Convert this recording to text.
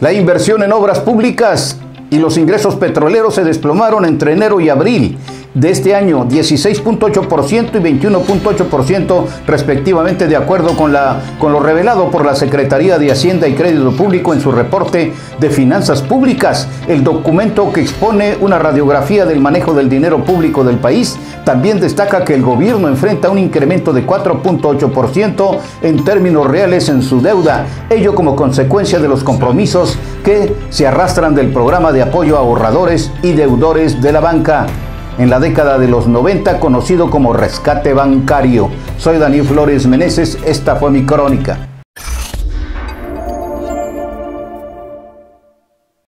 La inversión en obras públicas y los ingresos petroleros se desplomaron entre enero y abril de este año 16.8% y 21.8% respectivamente de acuerdo con, lo revelado por la Secretaría de Hacienda y Crédito Público en su reporte de finanzas públicas. El documento que expone una radiografía del manejo del dinero público del país también destaca que el gobierno enfrenta un incremento de 4.8% en términos reales en su deuda, ello como consecuencia de los compromisos que se arrastran del programa de apoyo a ahorradores y deudores de la banca en la década de los 90 conocido como rescate bancario. Soy Daniel Flores Meneses, esta fue mi crónica.